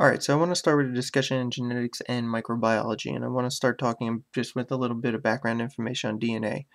Alright, so I want to start with a discussion in genetics and microbiology, and I want to start talking just with a little bit of background information on DNA.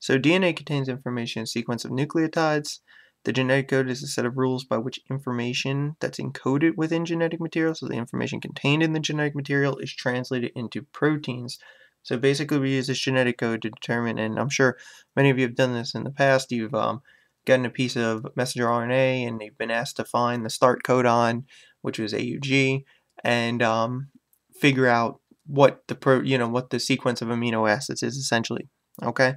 So DNA contains information in sequence of nucleotides. The genetic code is a set of rules by which information that's encoded within genetic material, so the information contained in the genetic material, is translated into proteins. So basically we use this genetic code to determine, and I'm sure many of you have done this in the past, you've um, gotten a piece of messenger RNA and they've been asked to find the start codon which was AUG, and um, figure out what the pro, you know what the sequence of amino acids is essentially. Okay,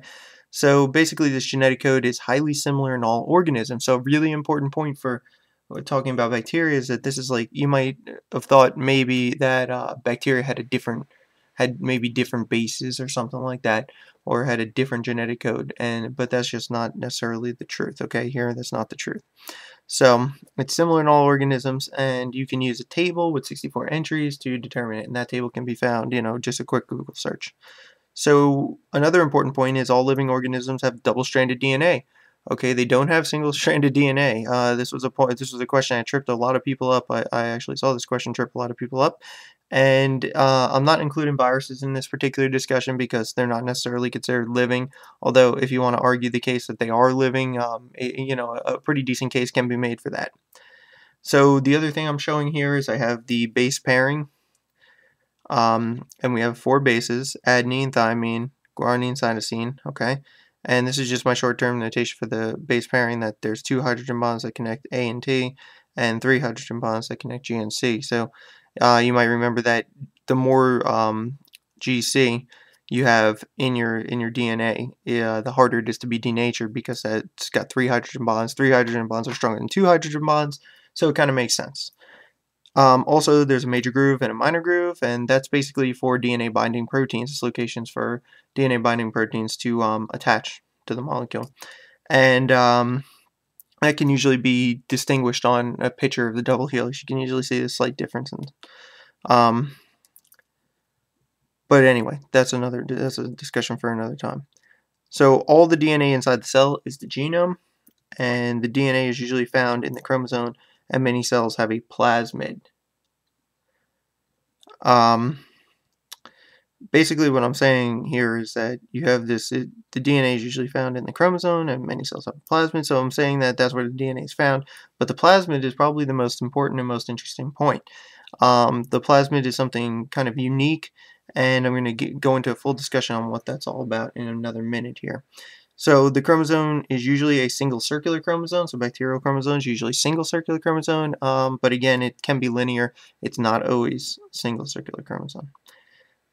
so basically this genetic code is highly similar in all organisms. So a really important point for uh, talking about bacteria is that this is like you might have thought maybe that uh, bacteria had a different had maybe different bases or something like that or had a different genetic code and but that's just not necessarily the truth okay? Here that's not the truth. So it's similar in all organisms and you can use a table with 64 entries to determine it and that table can be found you know just a quick Google search. So another important point is all living organisms have double-stranded DNA okay they don't have single-stranded DNA uh, this was a point this was a question I tripped a lot of people up I, I actually saw this question trip a lot of people up and uh, I'm not including viruses in this particular discussion because they're not necessarily considered living. Although, if you want to argue the case that they are living, um, you know, a pretty decent case can be made for that. So the other thing I'm showing here is I have the base pairing, um, and we have four bases: adenine, thymine, guanine, cytosine. Okay, and this is just my short-term notation for the base pairing that there's two hydrogen bonds that connect A and T, and three hydrogen bonds that connect G and C. So uh, you might remember that the more um, GC you have in your in your DNA, uh, the harder it is to be denatured because it's got three hydrogen bonds. Three hydrogen bonds are stronger than two hydrogen bonds, so it kind of makes sense. Um, also, there's a major groove and a minor groove, and that's basically for DNA binding proteins. It's locations for DNA binding proteins to um, attach to the molecule. And um, that can usually be distinguished on a picture of the double helix. You can usually see the slight difference. In, um, but anyway, that's another that's a discussion for another time. So all the DNA inside the cell is the genome, and the DNA is usually found in the chromosome, and many cells have a plasmid. Um, basically what I'm saying here is that you have this, it, the DNA is usually found in the chromosome and many cells have a plasmid, so I'm saying that that's where the DNA is found, but the plasmid is probably the most important and most interesting point. Um, the plasmid is something kind of unique, and I'm going to go into a full discussion on what that's all about in another minute here. So the chromosome is usually a single circular chromosome, so bacterial chromosomes usually single circular chromosome, um, but again, it can be linear. It's not always single circular chromosome.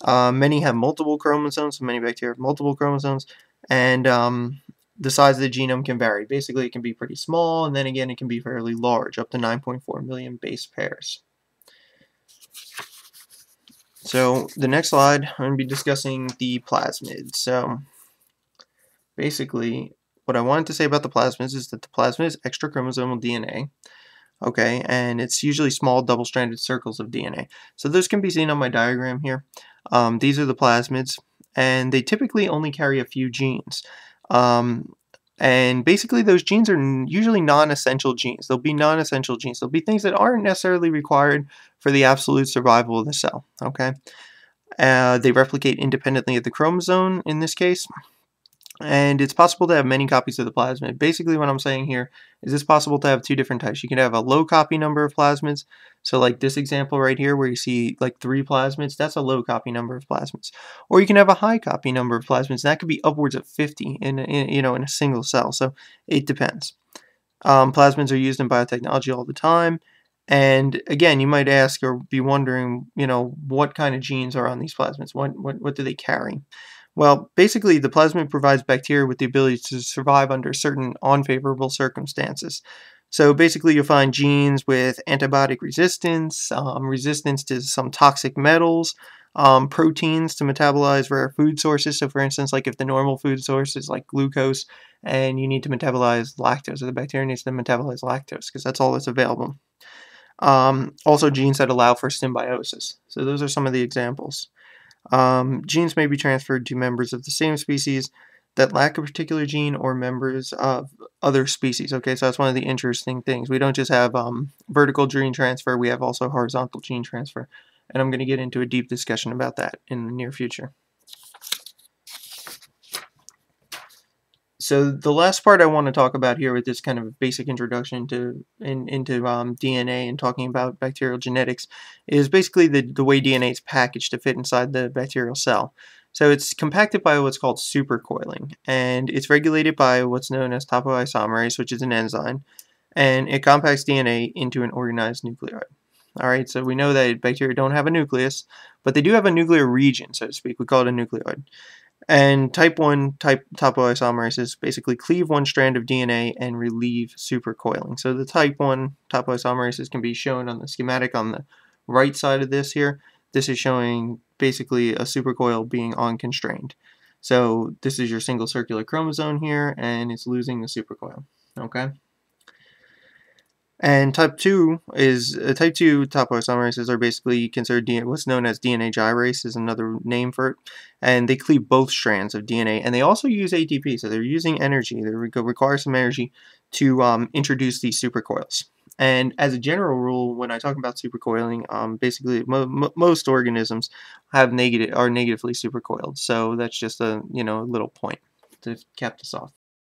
Uh, many have multiple chromosomes, so many bacteria have multiple chromosomes, and um, the size of the genome can vary. Basically, it can be pretty small, and then again, it can be fairly large, up to 9.4 million base pairs. So the next slide, I'm going to be discussing the plasmids. So basically, what I wanted to say about the plasmids is that the plasmid is extra chromosomal DNA okay? And it's usually small double-stranded circles of DNA so those can be seen on my diagram here. Um, these are the plasmids and they typically only carry a few genes. Um, and basically those genes are usually non-essential genes. They'll be non-essential genes. They'll be things that aren't necessarily required for the absolute survival of the cell okay? Uh, they replicate independently of the chromosome in this case and it's possible to have many copies of the plasmid. Basically what I'm saying here is it's possible to have two different types. You can have a low copy number of plasmids, so like this example right here where you see like three plasmids, that's a low copy number of plasmids. Or you can have a high copy number of plasmids, that could be upwards of 50 in, in you know in a single cell, so it depends. Um, plasmids are used in biotechnology all the time, and again, you might ask or be wondering, you know, what kind of genes are on these plasmids? What, what, what do they carry? Well, basically, the plasmid provides bacteria with the ability to survive under certain unfavorable circumstances. So basically, you'll find genes with antibiotic resistance, um, resistance to some toxic metals, um, proteins to metabolize rare food sources. So, for instance, like if the normal food source is like glucose and you need to metabolize lactose, or the bacteria needs to metabolize lactose because that's all that's available. Um, also, genes that allow for symbiosis. So, those are some of the examples. Um, genes may be transferred to members of the same species. that lack a particular gene or members of other species. Okay, so that's one of the interesting things. We don't just have um, vertical gene transfer, we have also horizontal gene transfer. And I'm going to get into a deep discussion about that in the near future. So the last part I want to talk about here with this kind of basic introduction to in, into um, DNA and talking about bacterial genetics is basically the, the way DNA is packaged to fit inside the bacterial cell. So it's compacted by what's called supercoiling, and it's regulated by what's known as topoisomerase, which is an enzyme, and it compacts DNA into an organized nucleoid. All right, so we know that bacteria don't have a nucleus, but they do have a nuclear region, so to speak. We call it a nucleoid. And type 1 type topoisomerases basically cleave one strand of DNA and relieve supercoiling. So the type 1 topoisomerases can be shown on the schematic on the right side of this here. This is showing basically a supercoil being unconstrained. So this is your single circular chromosome here, and it's losing the supercoil. Okay. And type 2 is uh, type 2 topoisomerases are basically considered DNA, what's known as DNA gyrase is another name for it. And they cleave both strands of DNA and they also use ATP. So they're using energy, they require some energy to um, introduce these supercoils. And as a general rule, when I talk about supercoiling, um, basically mo most organisms have negative are negatively supercoiled. So that's just a you know a little point to cap this off.